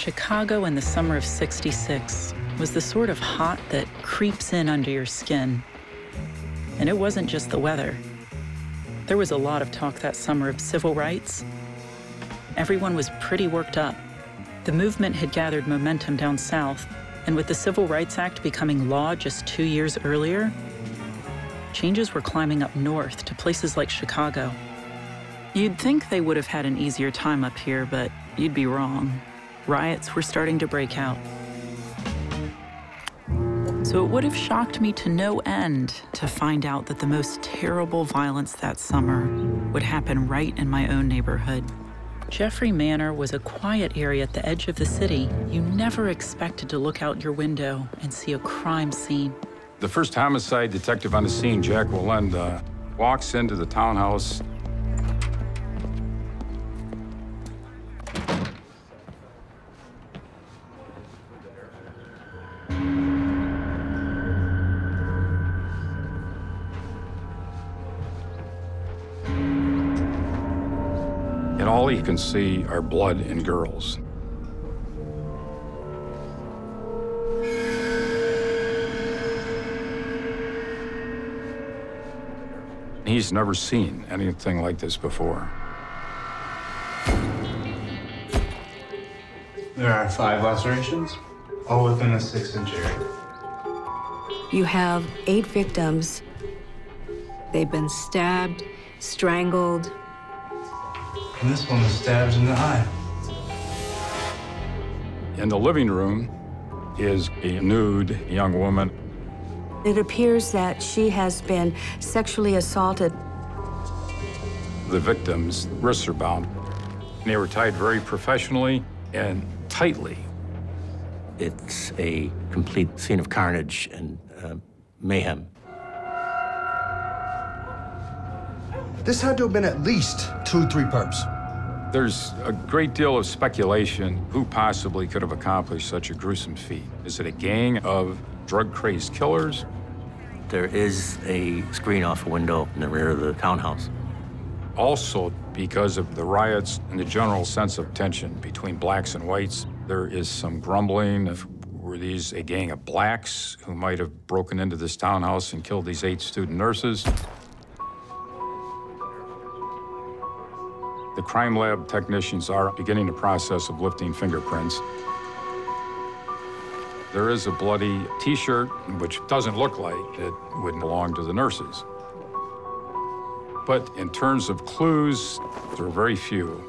Chicago in the summer of 66 was the sort of hot that creeps in under your skin. And it wasn't just the weather. There was a lot of talk that summer of civil rights. Everyone was pretty worked up. The movement had gathered momentum down south, and with the Civil Rights Act becoming law just two years earlier, changes were climbing up north to places like Chicago. You'd think they would have had an easier time up here, but you'd be wrong. Riots were starting to break out. So it would have shocked me to no end to find out that the most terrible violence that summer would happen right in my own neighborhood. Jeffery Manor was a quiet area at the edge of the city. You never expected to look out your window and see a crime scene. The first homicide detective on the scene, Jack Wallenda, walks into the townhouse and all he can see are blood and girls. He's never seen anything like this before. There are five lacerations, all within a six-inch area. You have eight victims. They've been stabbed, strangled. And this one was stabbed in the eye. In the living room is a nude young woman. It appears that she has been sexually assaulted. The victim's wrists are bound. They were tied very professionally and tightly. It's a complete scene of carnage and uh, mayhem. This had to have been at least two, three perps. There's a great deal of speculation who possibly could have accomplished such a gruesome feat. Is it a gang of drug-crazed killers? There is a screen off a window in the rear of the townhouse. Also, because of the riots and the general sense of tension between blacks and whites, there is some grumbling of were these a gang of blacks who might have broken into this townhouse and killed these eight student nurses? The crime lab technicians are beginning the process of lifting fingerprints. There is a bloody T-shirt, which doesn't look like it would belong to the nurses. But in terms of clues, there are very few.